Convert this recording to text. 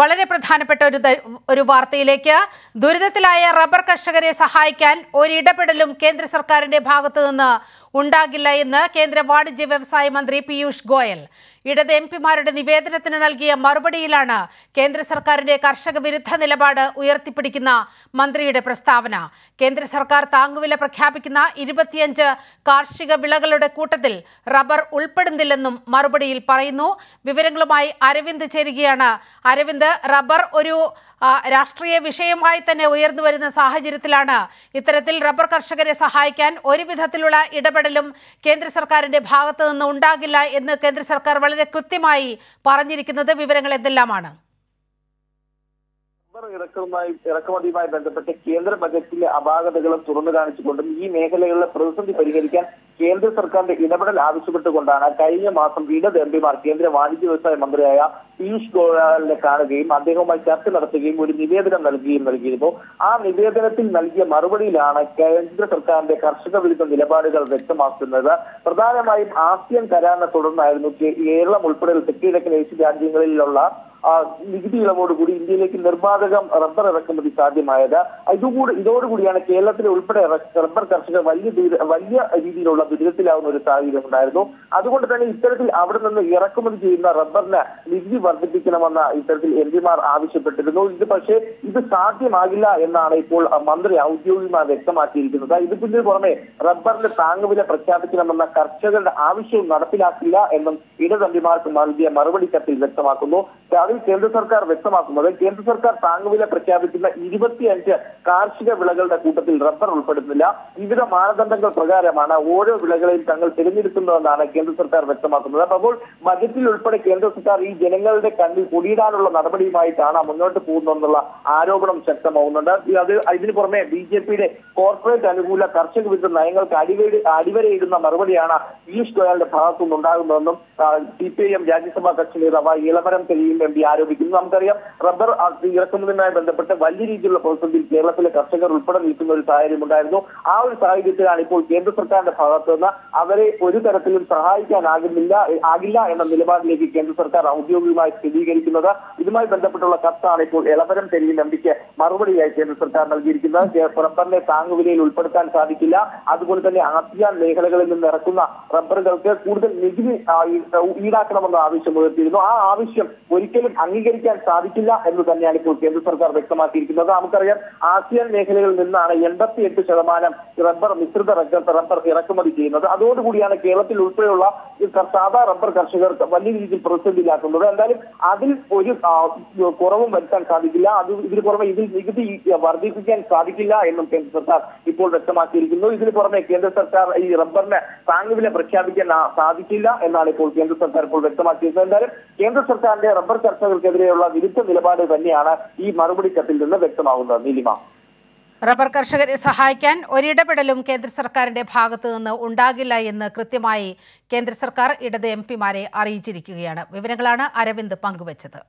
വളരെ പ്രധാനപ്പെട്ട ഒരു ഒരു വാർത്തയിലേക്ക്. ദുരിതത്തിലായ റബ്ബർ കർഷകരെ സഹായിക്കാൻ ഒരിടപെടലും കേന്ദ്ര സർക്കാരിന്റെ ഭാഗത്തു നിന്ന് ഉണ്ടാകില്ല എന്ന് കേന്ദ്ര വാണിജ്യ വ്യവസായ മന്ത്രി പീയൂഷ് ഗോയൽ. ഇടത് എം പിമാരുടെ നിവേദനത്തിന് നൽകിയ മറുപടിയിലാണ് കേന്ദ്ര സർക്കാരിന്റെ കർഷക വിരുദ്ധ നിലപാട് ഉയർത്തിപ്പിടിക്കുന്ന മന്ത്രിയുടെ പ്രസ്താവന. കേന്ദ്ര സർക്കാർ താങ്ങുവില പ്രഖ്യാപിക്കുന്ന ഇരുപത്തിയഞ്ച് കാർഷിക വിളകളുടെ കൂട്ടത്തിൽ റബ്ബർ ഉൾപ്പെടുന്നില്ലെന്നും മറുപടിയിൽ പറയുന്നു. വിവരങ്ങളുമായി അരവിന്ദ് ചേരുകയാണ്. അരവിന്ദ് റബ്ബർ ഒരു രാഷ്ട്രീയ വിഷയമായി തന്നെ ഉയർന്നു വരുന്ന സാഹചര്യത്തിലാണ് ഇത്തരത്തിൽ റബ്ബർ കർഷകരെ സഹായിക്കാൻ ഒരു വിധത്തിലുള്ള ഇടപെടലും കേന്ദ്ര സർക്കാരിന്റെ ഭാഗത്തു നിന്ന് ഉണ്ടാകില്ല എന്ന് കേന്ദ്ര സർക്കാർ വളരെ കൃത്യമായി പറഞ്ഞിരിക്കുന്നത് വിവരങ്ങൾ എന്തെല്ലാമാണ്? ഇറക്കുമായി ഇറക്കുമതിയുമായി ബന്ധപ്പെട്ട് കേന്ദ്ര ബജറ്റിലെ അപാകതകളും തുറന്നു കാണിച്ചുകൊണ്ടും ഈ മേഖലകളിലെ പ്രതിസന്ധി പരിഹരിക്കാൻ കേന്ദ്ര സർക്കാരിന്റെ ഇടപെടൽ ആവശ്യപ്പെട്ടുകൊണ്ടാണ് കഴിഞ്ഞ മാസം വിനോദ് എം പിമാർ കേന്ദ്ര വാണിജ്യ വ്യവസായ മന്ത്രിയായ പീയൂഷ് ഗോയലിനെ കാണുകയും അദ്ദേഹവുമായി ചർച്ച നടത്തുകയും ഒരു നിവേദനം നൽകുകയും നൽകിയിരുന്നു. ആ നിവേദനത്തിൽ നൽകിയ മറുപടിയിലാണ് കേന്ദ്ര സർക്കാരിന്റെ കർഷക വിരുദ്ധ നിലപാടുകൾ വ്യക്തമാക്കുന്നത്. പ്രധാനമായും ആസിയൻ കരാറിനെ തുടർന്നായിരുന്നു കേരളം ഉൾപ്പെടെ തെക്കിഴക്കൻ ഏഷ്യൻ രാജ്യങ്ങളിലുള്ള നികുതി ഇളവോടുകൂടി ഇന്ത്യയിലേക്ക് നിർബാധകം റബ്ബർ ഇറക്കുമതി സാധ്യമായത്. ഇതുകൂടി ഇതോടുകൂടിയാണ് കേരളത്തിലെ ഉൾപ്പെടെ റബ്ബർ കർഷകർ വലിയ വലിയ രീതിയിലുള്ള ദുരിതത്തിലാവുന്ന ഒരു സാഹചര്യം ഉണ്ടായിരുന്നു. അതുകൊണ്ട് തന്നെ ഇത്തരത്തിൽ അവിടെ നിന്ന് ഇറക്കുമതി ചെയ്യുന്ന റബ്ബറിന് നികുതി വർദ്ധിപ്പിക്കണമെന്ന് ഇത്തരത്തിൽ എം പിമാർ ആവശ്യപ്പെട്ടിരുന്നു. ഇത് പക്ഷേ ഇത് സാധ്യമാകില്ല എന്നാണ് ഇപ്പോൾ മന്ത്രി ഔദ്യോഗികമായി വ്യക്തമാക്കിയിരിക്കുന്നത്. ഇത് ഇതിന് പുറമെ റബ്ബറിന്റെ താങ്ങുവില പ്രഖ്യാപിക്കണമെന്ന കർഷകരുടെ ആവശ്യവും നടപ്പിലാക്കില്ല എന്നും ഇടതമ്പിമാർക്ക് നൽകിയ മറുപടി കത്തിൽ വ്യക്തമാക്കുന്നു. അതിൽ കേന്ദ്ര സർക്കാർ വ്യക്തമാക്കുന്നത് കേന്ദ്ര സർക്കാർ താങ്ങുവില പ്രഖ്യാപിക്കുന്ന ഇരുപത്തിയഞ്ച് കാർഷിക വിളകളുടെ കൂട്ടത്തിൽ റബ്ബർ ഉൾപ്പെടുന്നില്ല. വിവിധ മാനദണ്ഡങ്ങൾ പ്രകാരമാണ് ഓരോ വിളകളെയും തങ്ങൾ തിരഞ്ഞെടുക്കുന്നതെന്നാണ് കേന്ദ്ര സർക്കാർ വ്യക്തമാക്കുന്നത്. അപ്പോൾ ബജറ്റിൽ ഉൾപ്പെടെ കേന്ദ്ര സർക്കാർ ഈ ജനങ്ങളുടെ കണ്ണിൽ പൊടിയിടാനുള്ള നടപടിയുമായിട്ടാണ് മുന്നോട്ട് പോകുന്നതെന്നുള്ള ആരോപണം ശക്തമാവുന്നുണ്ട്. അത് ഇതിനു പുറമെ ബി ജെ പിയുടെ കോർപ്പറേറ്റ് അനുകൂല കർഷക വിരുദ്ധ നയങ്ങൾക്ക് അടിവര അടിവരയിടുന്ന മറുപടിയാണ് പീയൂഷ് ഗോയലിന്റെ ഭാഗത്തുനിന്നുണ്ടാകുന്നതെന്നും സി പി ഐ എം രാജ്യസഭാ കക്ഷി നേതാവ് ഇളമരം തെളിയും എം പി ആരോപിക്കുന്നു. നമുക്കറിയാം റബ്ബർ ഇറക്കുന്നതുമായി ബന്ധപ്പെട്ട് വലിയ രീതിയിലുള്ള പ്രതിസന്ധിയിൽ കേരളത്തിലെ കർഷകർ ഉൾപ്പെടെ നിൽക്കുന്ന ഒരു സാഹചര്യം ഉണ്ടായിരുന്നു. ആ ഒരു സാഹചര്യത്തിലാണ് ഇപ്പോൾ കേന്ദ്ര സർക്കാരിന്റെ ഭാഗത്തു നിന്ന് അവരെ ഒരു തരത്തിലും സഹായിക്കാനാകുന്നില്ല ആകില്ല എന്ന നിലപാടിലേക്ക് കേന്ദ്ര സർക്കാർ ഔദ്യോഗികമായി സ്ഥിരീകരിക്കുന്നത്. ഇതുമായി ബന്ധപ്പെട്ടുള്ള കത്താണ് ഇപ്പോൾ ഇളവരം തെരുവിൽ നമ്പിക്ക് പിക്ക് മറുപടിയായി കേന്ദ്ര സർക്കാർ നൽകിയിരിക്കുന്നത്. റബ്ബറിനെ താങ്ങുവിലയിൽ ഉൾപ്പെടുത്താൻ സാധിക്കില്ല. അതുപോലെ തന്നെ ആസിയാൻ മേഖലകളിൽ നിന്ന് ഇറക്കുന്ന റബ്ബറുകൾക്ക് കൂടുതൽ നികുതി ഈടാക്കണമെന്ന ആവശ്യം ഉയർത്തിയിരുന്നു. ആ ആവശ്യം ഒരിക്കലും അംഗീകരിക്കാൻ സാധിക്കില്ല എന്ന് തന്നെയാണ് ഇപ്പോൾ കേന്ദ്ര സർക്കാർ വ്യക്തമാക്കിയിരിക്കുന്നത്. നമുക്കറിയാം ആസിയാൻ മേഖലകളിൽ നിന്നാണ് എൺപത്തിയെട്ട് ശതമാനം റബ്ബർ മിശ്രിത റബ്ബർ ഇറക്കുമതി ചെയ്യുന്നത്. അതോടുകൂടിയാണ് കേരളത്തിൽ ഉൾപ്പെടെയുള്ള സാധാ റബ്ബർ കർഷകർക്ക് വലിയ രീതിയിൽ പ്രതിസന്ധിയിലാക്കുന്നത് എന്തായാലും അതിൽ ഒരു കുറവും വരുത്താൻ സാധിക്കില്ല. അത് ഇതിന് പുറമെ ഇതിൽ നികുതി വർദ്ധിപ്പിക്കാൻ സാധിക്കില്ല എന്നും കേന്ദ്ര സർക്കാർ ഇപ്പോൾ വ്യക്തമാക്കിയിരിക്കുന്നു. ഇതിന് പുറമെ കേന്ദ്ര സർക്കാർ ഈ റബ്ബറിന് താങ്ങുവില പ്രഖ്യാപിക്കാൻ സാധിക്കില്ല എന്നാണ് ഇപ്പോൾ കേന്ദ്ര സർക്കാർ ഇപ്പോൾ വ്യക്തമാക്കിയത് എന്തായാലും കേന്ദ്ര സർക്കാരിന്റെ റബ്ബർ കർഷകർക്കെതിരെയുള്ള വിരുദ്ധ നിലപാട് തന്നെയാണ് ഈ മറുപടി കത്തിൽ നിന്ന് വ്യക്തമാകുന്നത്. നീലിമ. റബ്ബർ കർഷകരെ സഹായിക്കാൻ ഒരിടപെടലും കേന്ദ്ര സർക്കാരിന്റെ ഭാഗത്തു നിന്ന് ഉണ്ടാകില്ല എന്ന് കൃത്യമായി കേന്ദ്ര സർക്കാർ ഇടത് എം പിമാരെ അറിയിച്ചിരിക്കുകയാണ്. വിവരങ്ങളാണ് അരവിന്ദ് പങ്കുവച്ചത്.